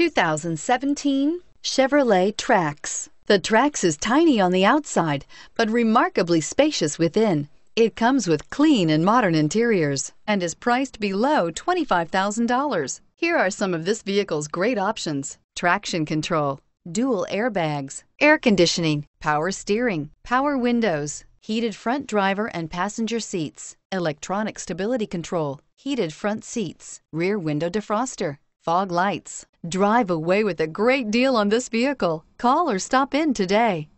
2017 Chevrolet Trax. The Trax is tiny on the outside, but remarkably spacious within. It comes with clean and modern interiors and is priced below $25,000. Here are some of this vehicle's great options. Traction control, dual airbags, air conditioning, power steering, power windows, heated front driver and passenger seats, electronic stability control, heated front seats, rear window defroster, fog lights. Drive away with a great deal on this vehicle. Call or stop in today.